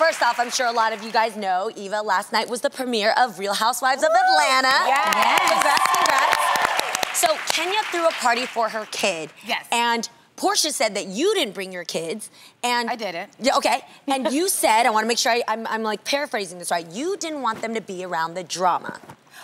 First off, I'm sure a lot of you guys know, Eva, last night was the premiere of Real Housewives of Atlanta. Yes. Congrats, congrats. So Kenya threw a party for her kid. Yes. And Porsha said that you didn't bring your kids, and I didn't. Yeah, okay. And you said, I want to make sure I, I'm, I'm like paraphrasing this right. You didn't want them to be around the drama.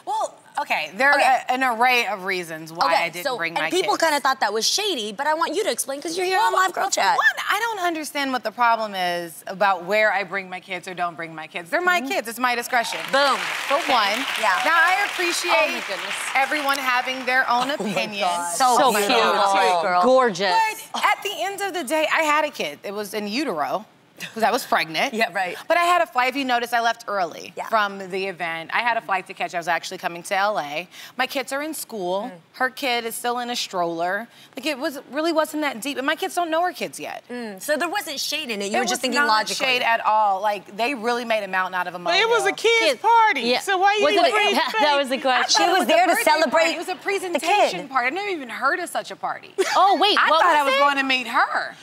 Well, okay, there are Okay. a- an array of reasons why I didn't so bring my kids. and people kind of thought that was shady, but I want you to explain because you're here on live girl chat. One, I don't understand what the problem is about where I bring my kids or don't bring my kids. They're my mm-hmm. kids. It's my discretion. Boom. For one. Yeah. Now I appreciate Oh, my goodness. everyone having their own oh opinions. So, So cute. cute. Cute girl. Gorgeous. But at the end of the day, I had a kid. It was in utero. Because I was pregnant. Yeah, right. But I had a flight. If you notice, I left early Yeah. from the event. I had a flight to catch. I was actually coming to LA. My kids are in school. Mm. Her kid is still in a stroller. Like it was really wasn't that deep. And my kids don't know her kids yet. So there wasn't shade in it. You It were just was thinking not logically. shade at all. Like they really made a mountain out of a But molehill. it was a kids' Kids. party. Yeah. So why you Was didn't it- bring that was the question. She it was there to celebrate party. It was a presentation kid. party. I've never even heard of such a party. Oh wait, I what thought I was was it? going to meet her.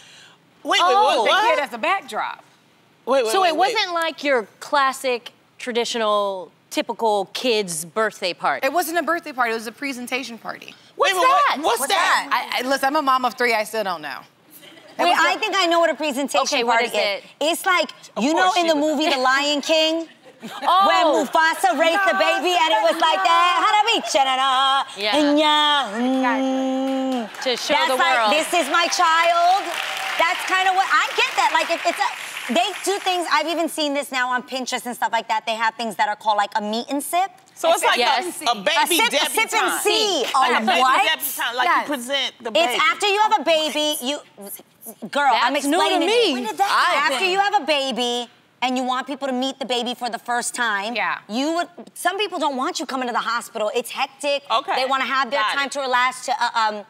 Wait, wait, Oh. what? The kid as a backdrop. Wait, wait, So wait, it wait. wasn't like your classic, traditional, typical kid's birthday party. It wasn't a birthday party. It was a presentation party. What's Wait, wait, what- that? What's, What's that? that? I, I, listen, I'm a mom of three. I still don't know. That Wait, was a- I think I know what a presentation Okay, party is it? It's like, Of you know in the would movie The Lion King? Oh. When Mufasa raised the baby and it was like that. Hanabi, cha-na-na, Yeah. and yeah, mm. To show That's the like, world. this is my child. That's kind of what, I get that. Like, if it's a, they do things, I've even seen this now on Pinterest and stuff like that. They have things that are called like a meet and sip. So it's like Yes. a, a baby a sip, a sip and see. Like a Oh, baby what? debutante, like Yes. you present the baby. It's after you have a baby, you, girl, I'm That's new to me. it. When did that after you have a baby and you want people to meet the baby for the first time, Yeah. you would. Some people don't want you coming to the hospital. It's hectic. Okay. They want to have their Got time it. to relax. To uh, um,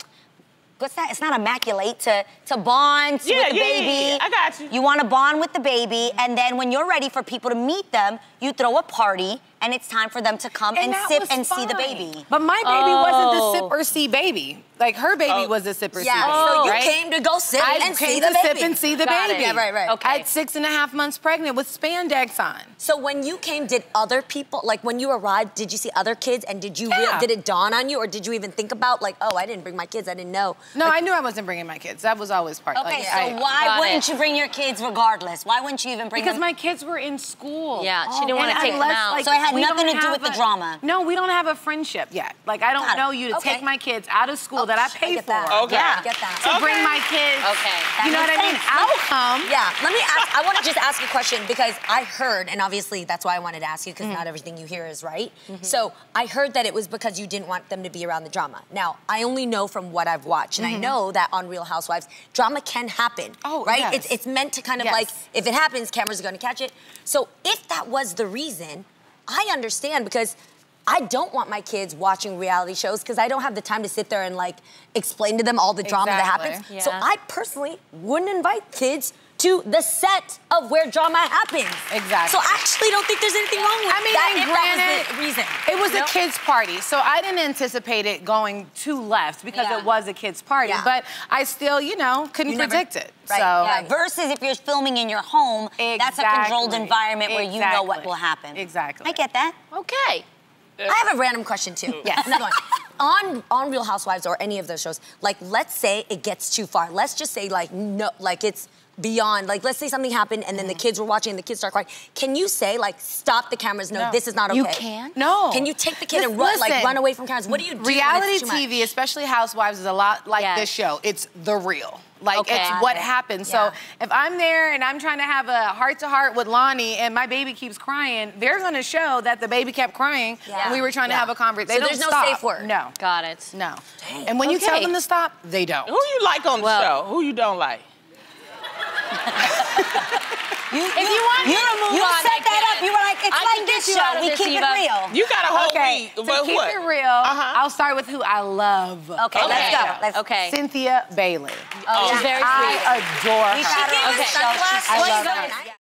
what's that? It's not immaculate. To to bond Yeah, with the yeah, baby. yeah. I got you. You want to bond with the baby, and then when you're ready for people to meet them, you throw a party, and it's time for them to come and, that sip was and see the baby. But my baby wasn't the Oh. sip or oh. see baby. Like her baby Oh. was a sip or see Yeah, baby. so you right? came to go sit I and came see to the sip and see the Got it. baby. Yeah, right, right. Okay. At six and a half months pregnant with spandex on. So when you came, did other people like when you arrived? Did you see other kids, and did you rea- Yeah. did it dawn on you, or did you even think about like, oh, I didn't bring my kids, I didn't know? No, I knew I wasn't bringing my kids. That was always part. Of it. Okay, like, so I- why Got wouldn't it. you bring your kids regardless? Why wouldn't you even bring them? Because them? my kids were in school. Yeah, she oh, didn't And wanna take them out. So I had we nothing to do with have the drama? No, we don't have a friendship yet. Like I don't Got it. know you to Okay. take my kids out of school Oh, that I I pay get for. that. Okay. Yeah, I get that. To bring my kids. Okay. You know what I mean? sense. I'll come. Yeah, let me ask. I want to just ask a question because I heard, and obviously that's why I wanted to ask you because mm-hmm. not everything you hear is right. Mm-hmm. So I heard that it was because you didn't want them to be around the drama. Now I only know from what I've watched, and I mm-hmm. know that on Real Housewives, drama can happen. Oh, right. yes. It's it's meant to kind of Yes. like if it happens, cameras are going to catch it. So if that was the reason, I understand because. I don't want my kids watching reality shows because I don't have the time to sit there and like explain to them all the drama that Exactly. happens. So I personally wouldn't invite kids to the set of where drama happens. Exactly. So I actually don't think there's anything wrong with that. I mean, that. and if that was granted, the reason. It was No? a kids' party, so I didn't anticipate it going too left because Yeah. it was a kids' party. Yeah. But I still, you know, couldn't You never- predict it. Right, So yeah. Yeah, versus if you're filming in your home, that's a controlled Exactly. environment where you know what will happen. Exactly. I get that. Okay. I have a random question too. Yes. Another one. On on Real Housewives or any of those shows, like let's say it gets too far. Let's just say like no, like it's beyond. Like let's say something happened and then the mm-hmm. kids were watching and the kids start crying. Can you say like stop the cameras? No, No. this is not okay. You can? No. Can you take the kid and Lis- run like run away from cameras? What do you do? when Reality it's too much? TV, especially Housewives, is a lot like Yes. this show. It's the real. Like Okay. it's what it. happens. Yeah. So if I'm there and I'm trying to have a heart to heart with Loni and my baby keeps crying, they're gonna show that the baby kept crying Yeah. and we were trying Yeah. to have a conversation. So there's no safe word? No. Got it. No. And when you tell them to stop, they don't. Who you like on the Well- show? Who you don't like? You, If you want me you, to move you on, set I that can. up. You were like, it's I like can this get you out show. of We this, keep Eva. it real. You got a whole Okay, week. to but keep what? it real, Uh-huh. I'll start with who I love. Okay, Okay. let's go. Let's Okay. Cynthia Bailey. Oh, she's very sweet. I adore her. We've had her on Okay. the show. I love her. very nice.